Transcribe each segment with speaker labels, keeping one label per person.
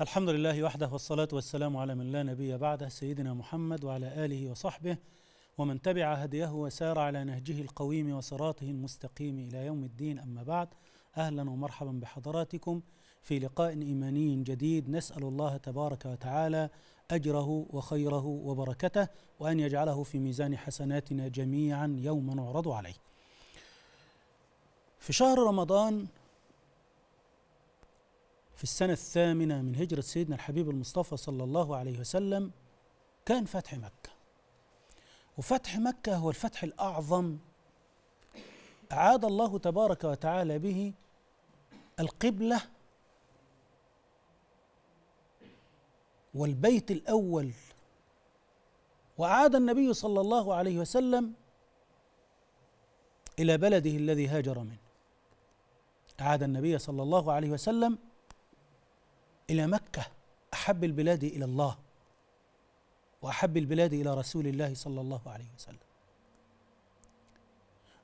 Speaker 1: الحمد لله وحده والصلاة والسلام على من لا نبي بعده سيدنا محمد وعلى آله وصحبه ومن تبع هديه وسار على نهجه القويم وصراطه المستقيم إلى يوم الدين. أما بعد أهلا ومرحبا بحضراتكم في لقاء إيماني جديد. نسأل الله تبارك وتعالى أجره وخيره وبركته وأن يجعله في ميزان حسناتنا جميعا يوم نعرض عليه. في شهر رمضان في السنة الثامنة من هجرة سيدنا الحبيب المصطفى صلى الله عليه وسلم كان فتح مكة. وفتح مكة هو الفتح الأعظم أعاد الله تبارك وتعالى به القبلة والبيت الأول. وأعاد النبي صلى الله عليه وسلم إلى بلده الذي هاجر منه. أعاد النبي صلى الله عليه وسلم إلى مكة أحب البلاد إلى الله وأحب البلاد إلى رسول الله صلى الله عليه وسلم.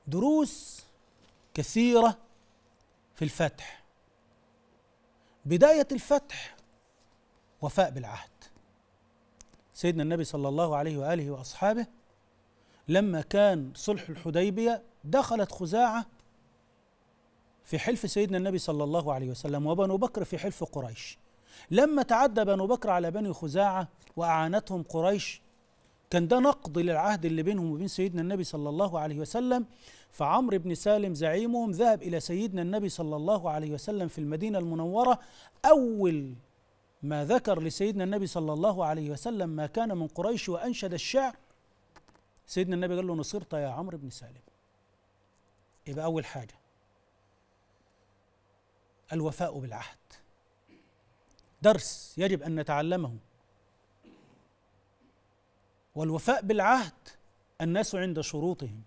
Speaker 1: دروس كثيرة في الفتح. بداية الفتح وفاء بالعهد. سيدنا النبي صلى الله عليه وآله وأصحابه لما كان صلح الحديبية دخلت خزاعة في حلف سيدنا النبي صلى الله عليه وسلم وبنو بكر في حلف قريش. لما تعدى بنو بكر على بني خزاعة وأعانتهم قريش كان ده نقض للعهد اللي بينهم وبين سيدنا النبي صلى الله عليه وسلم. فعمرو بن سالم زعيمهم ذهب إلى سيدنا النبي صلى الله عليه وسلم في المدينة المنورة. أول ما ذكر لسيدنا النبي صلى الله عليه وسلم ما كان من قريش وأنشد الشعر سيدنا النبي قال له نصرت يا عمرو بن سالم. يبقى أول حاجة الوفاء بالعهد. درس يجب أن نتعلمه. والوفاء بالعهد الناس عند شروطهم.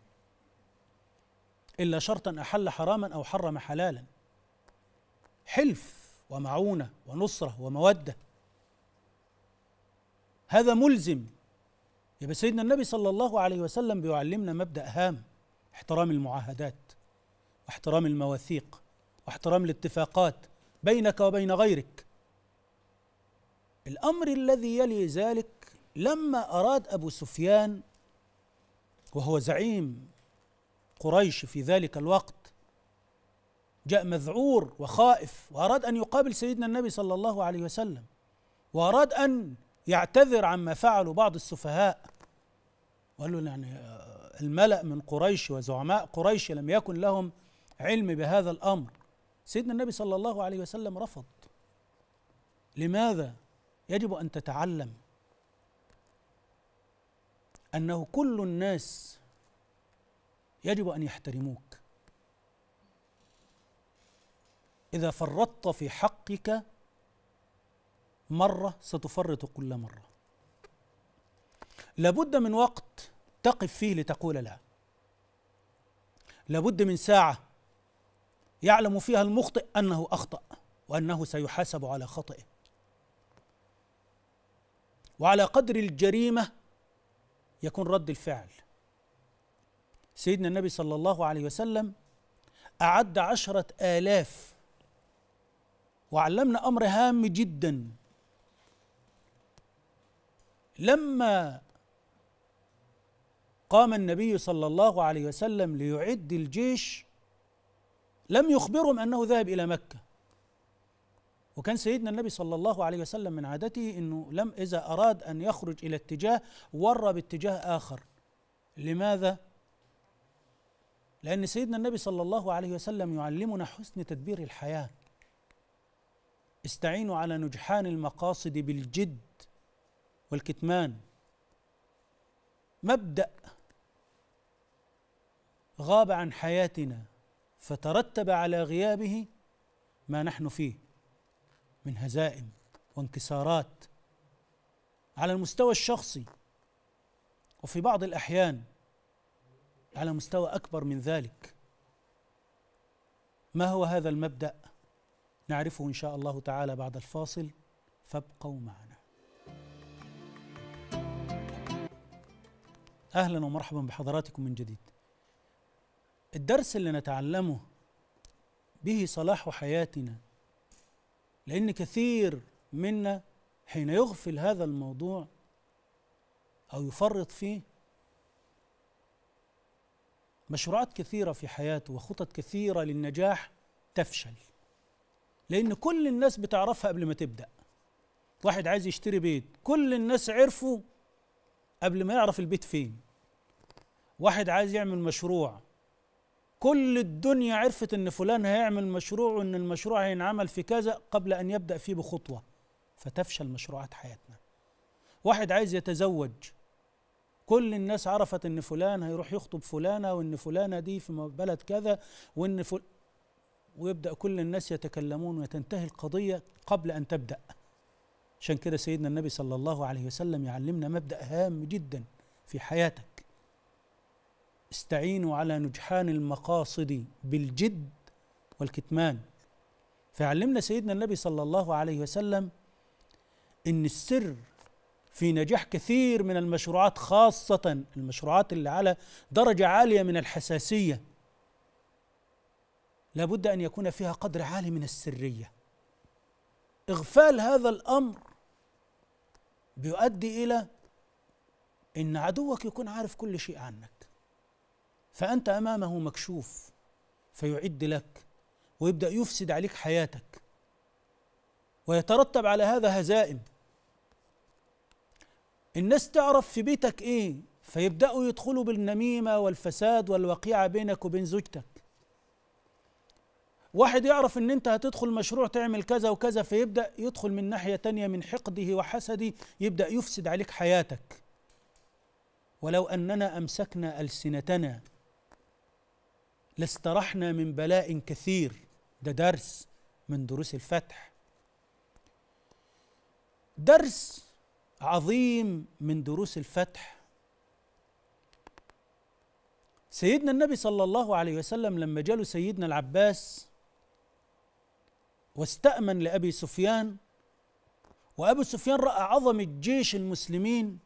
Speaker 1: إلا شرطا أحل حراما أو حرم حلالا. حلف ومعونة ونصرة ومودة. هذا ملزم. يبقى سيدنا النبي صلى الله عليه وسلم بيعلمنا مبدأ هام احترام المعاهدات واحترام المواثيق واحترام الاتفاقات بينك وبين غيرك. الأمر الذي يلي ذلك لما أراد أبو سفيان وهو زعيم قريش في ذلك الوقت جاء مذعور وخائف وأراد أن يقابل سيدنا النبي صلى الله عليه وسلم وأراد أن يعتذر عما فعلوا بعض السفهاء. وقال له يعني الملأ من قريش وزعماء قريش لم يكن لهم علم بهذا الأمر. سيدنا النبي صلى الله عليه وسلم رفض. لماذا؟ يجب أن تتعلم أنه كل الناس يجب أن يحترموك. إذا فرطت في حقك مرة ستفرط كل مرة. لابد من وقت تقف فيه لتقول لا. لابد من ساعة يعلم فيها المخطئ أنه أخطأ وأنه سيحاسب على خطئه. وعلى قدر الجريمة يكون رد الفعل. سيدنا النبي صلى الله عليه وسلم أعد عشرة آلاف وعلمنا أمر هام جدا. لما قام النبي صلى الله عليه وسلم ليعد الجيش لم يخبرهم أنه ذهب إلى مكة. وكان سيدنا النبي صلى الله عليه وسلم من عادته إنه لم إذا أراد أن يخرج إلى اتجاه ور باتجاه آخر. لماذا؟ لأن سيدنا النبي صلى الله عليه وسلم يعلمنا حسن تدبير الحياة. استعينوا على نجحان المقاصد بالجد والكتمان. مبدأ غاب عن حياتنا فترتب على غيابه ما نحن فيه. من هزائم وانكسارات على المستوى الشخصي وفي بعض الأحيان على مستوى أكبر من ذلك. ما هو هذا المبدأ؟ نعرفه إن شاء الله تعالى بعد الفاصل. فابقوا معنا. أهلا ومرحبا بحضراتكم من جديد. الدرس اللي نتعلمه به صلاح حياتنا لأن كثير منا حين يغفل هذا الموضوع أو يفرط فيه مشروعات كثيرة في حياته وخطط كثيرة للنجاح تفشل. لأن كل الناس بتعرفها قبل ما تبدأ. واحد عايز يشتري بيت كل الناس عرفوا قبل ما يعرف البيت فين. واحد عايز يعمل مشروع كل الدنيا عرفت إن فلان هيعمل مشروع وإن المشروع هينعمل في كذا قبل أن يبدأ فيه بخطوة. فتفشل مشروعات حياتنا. واحد عايز يتزوج. كل الناس عرفت إن فلان هيروح يخطب فلانة وإن فلانة دي في بلد كذا وإن فل... ويبدأ كل الناس يتكلمون وتنتهي القضية قبل أن تبدأ. عشان كده سيدنا النبي صلى الله عليه وسلم يعلمنا مبدأ هام جدا في حياتك. استعينوا على نجحان المقاصد بالجد والكتمان. فيعلمنا سيدنا النبي صلى الله عليه وسلم إن السر في نجاح كثير من المشروعات خاصة المشروعات اللي على درجة عالية من الحساسية. لابد أن يكون فيها قدر عالي من السرية. إغفال هذا الأمر بيؤدي إلى إن عدوك يكون عارف كل شيء عنك. فأنت أمامه مكشوف فيعد لك ويبدأ يفسد عليك حياتك ويترتب على هذا هزائم. الناس تعرف في بيتك إيه؟ فيبدأوا يدخلوا بالنميمة والفساد والوقيعة بينك وبين زوجتك. واحد يعرف إن أنت هتدخل مشروع تعمل كذا وكذا فيبدأ يدخل من ناحية تانية من حقده وحسده يبدأ يفسد عليك حياتك. ولو أننا أمسكنا ألسنتنا لاسترحنا من بلاء كثير. ده درس من دروس الفتح. درس عظيم من دروس الفتح. سيدنا النبي صلى الله عليه وسلم لما جاله سيدنا العباس واستأمن لأبي سفيان وأبو سفيان رأى عظمة جيش المسلمين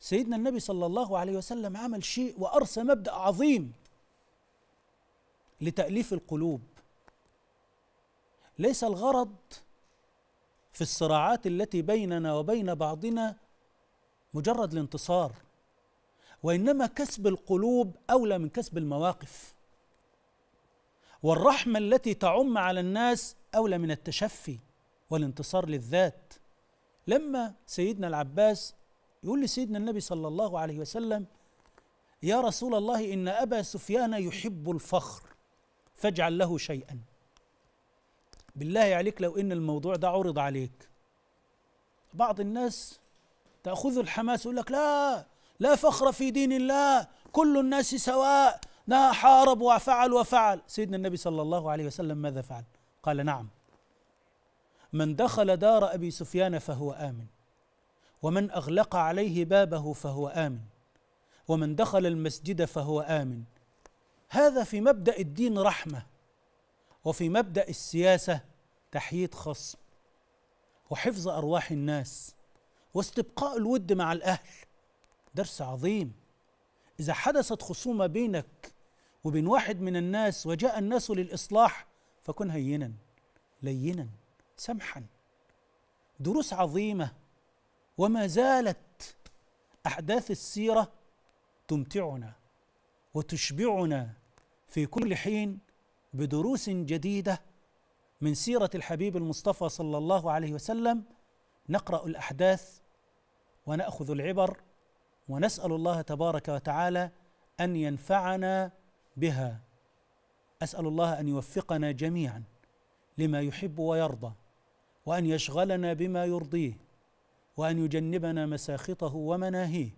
Speaker 1: سيدنا النبي صلى الله عليه وسلم عمل شيء وأرسى مبدأ عظيم. لتأليف القلوب. ليس الغرض في الصراعات التي بيننا وبين بعضنا مجرد الانتصار وإنما كسب القلوب أولى من كسب المواقف. والرحمة التي تعم على الناس أولى من التشفي والانتصار للذات. لما سيدنا العباس يقول لسيدنا النبي صلى الله عليه وسلم يا رسول الله إن أبا سفيان يحب الفخر. فاجعل له شيئا. بالله عليك لو إن الموضوع ده عرض عليك. بعض الناس تأخذ الحماس يقول لك لا لا فخر في دين الله كل الناس سواء لا حارب وفعل وفعل. سيدنا النبي صلى الله عليه وسلم ماذا فعل؟ قال نعم. من دخل دار أبي سفيان فهو آمن. ومن أغلق عليه بابه فهو آمن. ومن دخل المسجد فهو آمن. هذا في مبدأ الدين رحمة وفي مبدأ السياسة تحييد خصم وحفظ أرواح الناس واستبقاء الود مع الأهل. درس عظيم. إذا حدثت خصومة بينك وبين واحد من الناس وجاء الناس للإصلاح فكن هينا لينا سمحا. دروس عظيمة وما زالت أحداث السيرة تمتعنا وتشبعنا. في كل حين بدروس جديدة من سيرة الحبيب المصطفى صلى الله عليه وسلم نقرأ الأحداث ونأخذ العبر ونسأل الله تبارك وتعالى أن ينفعنا بها. أسأل الله أن يوفقنا جميعا لما يحب ويرضى وأن يشغلنا بما يرضيه وأن يجنبنا مساخطه ومناهيه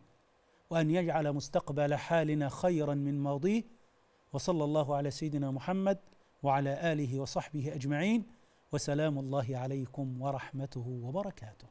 Speaker 1: وأن يجعل مستقبل حالنا خيرا من ماضيه وصلى الله على سيدنا محمد وعلى آله وصحبه أجمعين وسلام الله عليكم ورحمته وبركاته.